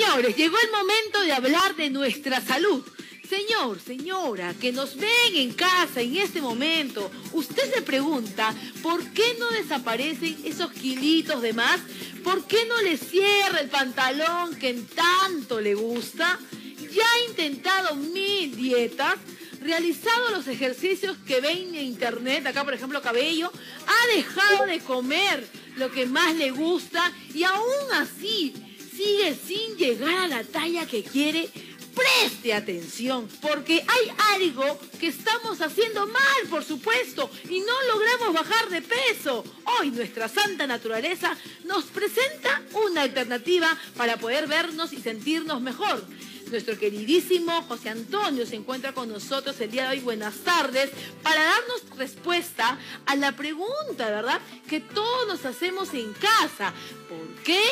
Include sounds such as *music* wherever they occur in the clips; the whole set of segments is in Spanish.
Señores, llegó el momento de hablar de nuestra salud. Señor, señora, que nos ven en casa en este momento, usted se pregunta, ¿por qué no desaparecen esos kilitos de más? ¿Por qué no le cierra el pantalón que tanto le gusta? Ya ha intentado mil dietas, realizado los ejercicios que ven en internet, acá por ejemplo Cabello, ha dejado de comer lo que más le gusta y aún así sigue sin llegar a la talla que quiere preste atención, porque hay algo que estamos haciendo mal, por supuesto, y no logramos bajar de peso. Hoy nuestra santa naturaleza nos presenta una alternativa para poder vernos y sentirnos mejor. Nuestro queridísimo José Antonio se encuentra con nosotros el día de hoy. Buenas tardes. Para darnos respuesta a la pregunta, ¿verdad? Que todos nos hacemos en casa. ¿Por qué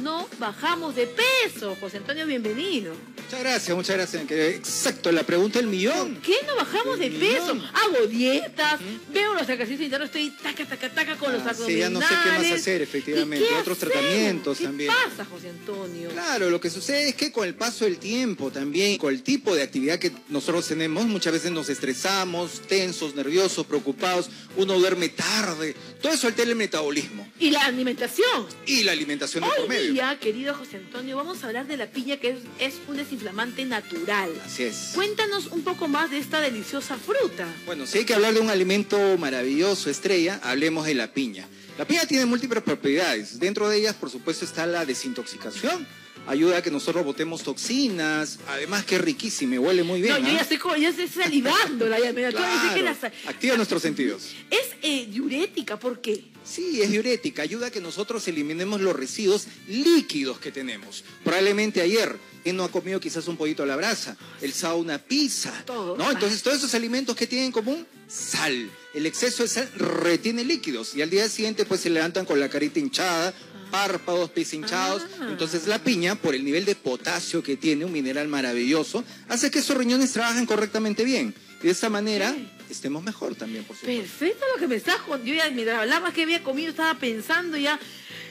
no bajamos de peso? José Antonio, bienvenido. Muchas gracias, muchas gracias. Exacto, la pregunta del millón. ¿Por qué no bajamos de peso? Hago dietas, veo los ejercicios internos, estoy taca, taca, taca con los abdominales. Sí, ya no sé qué más hacer, efectivamente. Otros tratamientos también. ¿Qué pasa, José Antonio? Claro, lo que sucede es que con el paso del tiempo, también, con el tipo de actividad que nosotros tenemos, muchas veces nos estresamos, tensos, nerviosos, preocupados, uno duerme tarde, todo eso altera el metabolismo. Y la alimentación. Y la alimentación de por medio. Día, querido José Antonio, vamos a hablar de la piña que es, es un desinflamante natural. Así es. Cuéntanos un poco más de esta deliciosa fruta. Bueno, si hay que hablar de un alimento maravilloso, estrella, hablemos de la piña. La piña tiene múltiples propiedades. Dentro de ellas, por supuesto, está la desintoxicación ayuda a que nosotros botemos toxinas, además que es riquísimo, huele muy bien. No, yo ya ¿ah? estoy, ya estoy salivando. la, mira, que Activa nuestros sentidos. Es eh, diurética, ¿por qué? Sí, es diurética, ayuda a que nosotros eliminemos los residuos líquidos que tenemos. Probablemente ayer él no ha comido quizás un pollito a la brasa, el sábado una pizza, Todo. ¿no? Entonces todos esos alimentos que tienen en común, sal. El exceso de sal retiene líquidos y al día siguiente pues se levantan con la carita hinchada, párpados, pies hinchados. Ah. Entonces la piña, por el nivel de potasio que tiene, un mineral maravilloso, hace que esos riñones trabajen correctamente bien. Y de esta manera estemos mejor también, por supuesto. Perfecto lo que me estás con- Yo ya, mientras hablabas que había comido, estaba pensando ya.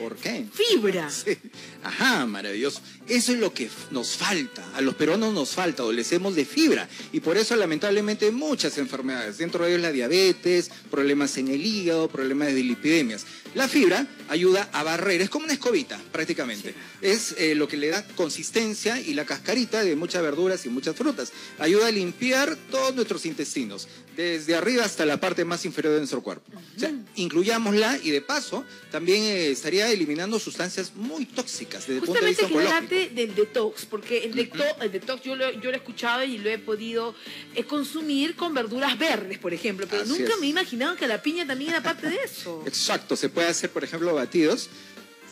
¿Por qué? Fibra. *laughs* Sí. Ajá, maravilloso. Eso es lo que nos falta. A los peruanos nos falta, adolecemos de fibra. Y por eso, lamentablemente, muchas enfermedades. Dentro de ellos la diabetes, problemas en el hígado, problemas de lipidemias. La fibra ayuda a barrer, es como una escobita, prácticamente. Es eh, lo que le da consistencia y la cascarita de muchas verduras y muchas frutas. Ayuda a limpiar todos nuestros intestinos, desde arriba hasta la parte más inferior de nuestro cuerpo. O sea, incluyámosla y de paso también eh, estaría eliminando sustancias muy tóxicas desde el punto de Justamente vista hablarte del detox, porque el, decto- el detox yo lo, yo lo he escuchado y lo he podido eh, consumir con verduras verdes, por ejemplo, pero Así nunca es. me he imaginado que la piña también era parte de eso. Exacto, se puede hacer, por ejemplo, batidos.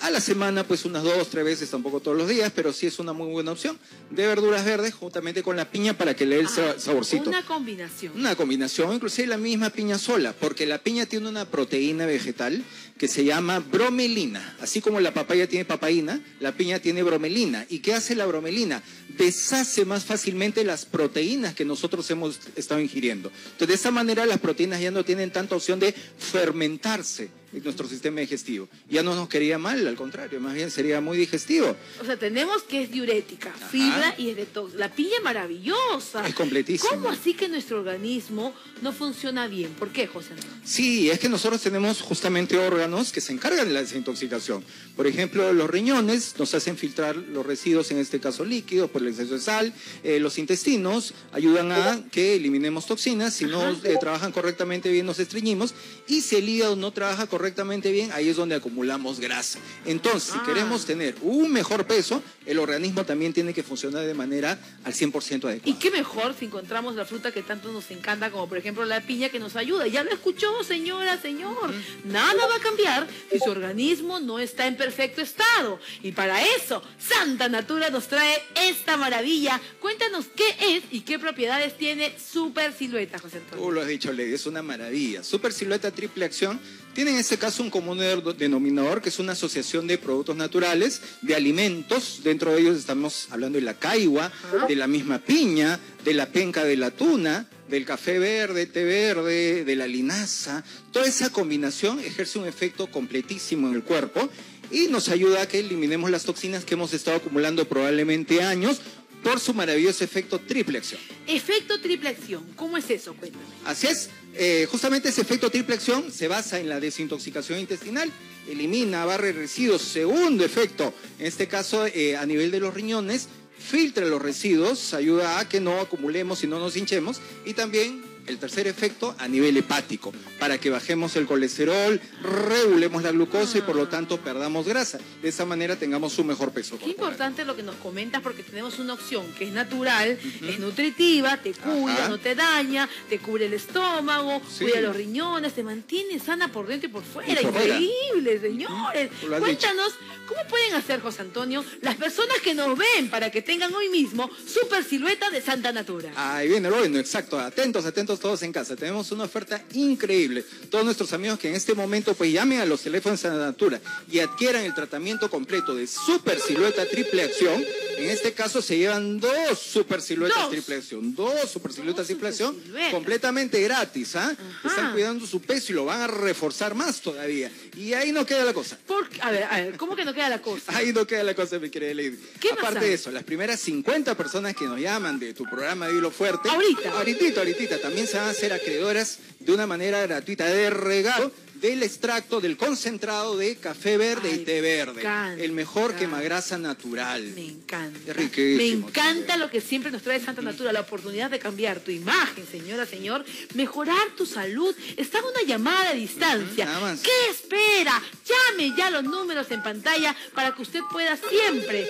A la semana, pues unas dos, tres veces, tampoco todos los días, pero sí es una muy buena opción de verduras verdes juntamente con la piña para que le dé el Ah, saborcito. Una combinación. Una combinación, inclusive la misma piña sola, porque la piña tiene una proteína vegetal que se llama bromelina. Así como la papaya tiene papaína, la piña tiene bromelina. ¿Y qué hace la bromelina? Deshace más fácilmente las proteínas que nosotros hemos estado ingiriendo. Entonces, de esa manera las proteínas ya no tienen tanta opción de fermentarse en nuestro sistema digestivo. Ya no nos quería mal, al contrario, más bien sería muy digestivo. O sea, tenemos que es diurética, fibra y es detox. La piña es maravillosa. Es completísima. ¿Cómo así que nuestro organismo no funciona bien? ¿Por qué, José? Sí, es que nosotros tenemos justamente órganos que se encargan de la desintoxicación. Por ejemplo, los riñones nos hacen filtrar los residuos, en este caso líquidos, por el exceso de sal. Eh, los intestinos ayudan a que eliminemos toxinas. Si no eh, trabajan correctamente bien, nos estreñimos. Y si el hígado no trabaja correctamente bien, ahí es donde acumulamos grasa. Entonces, si Ah. queremos tener un mejor peso, el organismo también tiene que funcionar de manera al 100% Y adecuada. qué mejor si encontramos la fruta que tanto nos encanta, como por ejemplo la piña que nos ayuda. Ya lo escuchó, señora, señor. Nada va a cambiar si su organismo no está en perfecto estado. Y para eso, Santa Natura nos trae esta maravilla. Cuéntanos qué es y qué propiedades tiene Super Silueta, José Antonio. Tú lo has dicho, Lady, es una maravilla. Super Silueta Triple Acción tienen en este caso un común denominador que es una asociación de productos naturales, de alimentos. Dentro de ellos estamos hablando de la caigua, de la misma piña, de la penca de la tuna, del café verde, té verde, de la linaza. Toda esa combinación ejerce un efecto completísimo en el cuerpo y nos ayuda a que eliminemos las toxinas que hemos estado acumulando probablemente años por su maravilloso efecto triple acción. Efecto triple acción, ¿cómo es eso? Cuéntame. Así es, eh, justamente ese efecto triple acción se basa en la desintoxicación intestinal, elimina, barre residuos. Segundo efecto, en este caso eh, a nivel de los riñones, filtra los residuos, ayuda a que no acumulemos y no nos hinchemos y también el tercer efecto a nivel hepático, para que bajemos el colesterol, regulemos la glucosa y por lo tanto perdamos grasa. De esa manera tengamos un mejor peso. Qué importante lo que nos comentas porque tenemos una opción que es natural, es nutritiva, te cuida, no te daña, te cubre el estómago, cuida los riñones, te mantiene sana por dentro y por fuera. Increíble, señores. Cuéntanos, ¿cómo pueden hacer, José Antonio, las personas que nos ven para que tengan hoy mismo super silueta de Santa Natura? Ahí viene bueno, exacto. Atentos, atentos todos en casa. Tenemos una oferta increíble. Todos nuestros amigos que en este momento pues llamen a los teléfonos de Natura y adquieran el tratamiento completo de Super Silueta Triple Acción. En este caso se llevan dos Super Siluetas Triple Acción. Dos Super Siluetas Triple Acción completamente gratis. ¿ah? Están cuidando su peso y lo van a reforzar más todavía. Y ahí no queda la cosa. a ver, a ver, ¿cómo que no queda la cosa? *laughs* ahí no queda la cosa, mi querida Lady. ¿Qué Aparte de eso, las primeras 50 personas que nos llaman de tu programa de Hilo Fuerte. Ahorita. Ahorita, ahorita. También se van a ser acreedoras de una manera gratuita de regalo del extracto del concentrado de café verde y té verde. el mejor quemagrasa natural. Me encanta. Me encanta lo que siempre nos trae Santa Natura, la oportunidad de cambiar tu imagen, señora, señor, mejorar tu salud. Está una llamada a distancia. ¿Qué espera? Llame ya los números en pantalla para que usted pueda siempre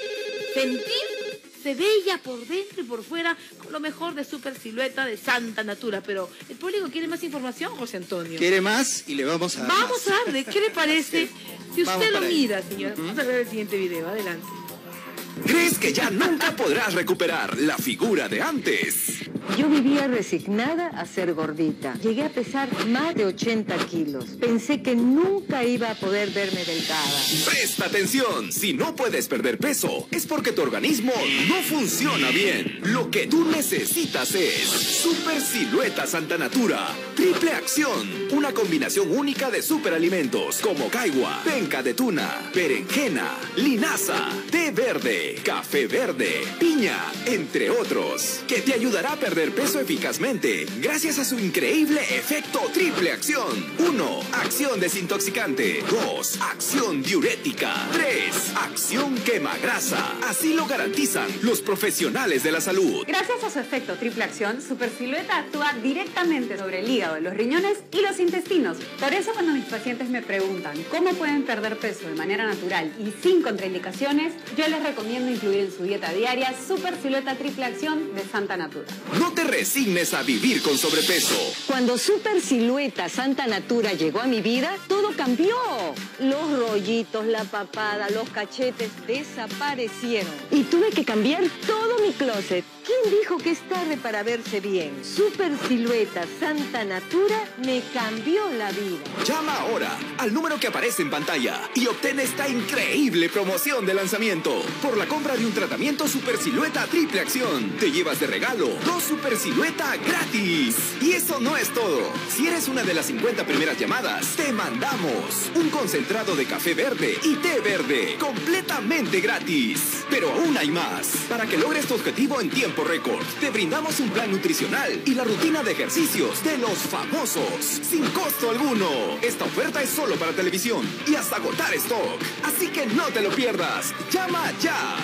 sentir se bella por dentro y por fuera con lo mejor de super silueta de santa natura. Pero el público quiere más información, José Antonio. Quiere más y le vamos a dar Vamos a darle, ¿qué le parece? *laughs* Si usted lo mira, señora. Vamos a ver el siguiente video, adelante. ¿Crees que ya nunca podrás recuperar la figura de antes? Yo vivía resignada a ser gordita. Llegué a pesar más de 80 kilos. Pensé que nunca iba a poder verme delgada. Presta atención. Si no puedes perder peso, es porque tu organismo no funciona bien. Lo que tú necesitas es Super Silueta Santa Natura. Triple acción. Una combinación única de superalimentos como caigua, penca de tuna, berenjena, linaza, té verde, café verde, piña, entre otros, que te ayudará a perder peso eficazmente gracias a su increíble efecto triple acción. 1. Acción desintoxicante. 2. Acción diurética. 3. Acción quema grasa. Así lo garantizan los profesionales de la salud. Gracias a su efecto triple acción, Super Silueta actúa directamente sobre el hígado, los riñones y los intestinos. Por eso cuando mis pacientes me preguntan cómo pueden perder peso de manera natural y sin contraindicaciones, yo les recomiendo incluir en su dieta diaria Super Silueta Triple Acción de Santa Natura. No te resignes a vivir con sobrepeso. Cuando Super Silueta Santa Natura llegó a mi vida, todo cambió. Los rollitos, la papada, los cachetes desaparecieron. Y tuve que cambiar todo mi closet. ¿Quién dijo que es tarde para verse bien? Super Silueta Santa Natura me cambió la vida. Llama ahora al número que aparece en pantalla y obtén esta increíble promoción de lanzamiento. Por la compra de un tratamiento Super Silueta Triple Acción, te llevas de regalo dos Super Silueta gratis. Y eso no es todo. Si eres una de las 50 primeras llamadas, te mandamos un concentrado de café verde y té verde completamente gratis. Pero aún hay más. Para que logres tu objetivo en tiempo récord, te brindamos un plan nutricional y la rutina de ejercicios de los famosos, sin costo alguno. Esta oferta es solo para televisión y hasta agotar stock. Así que no te lo pierdas. Llama ya.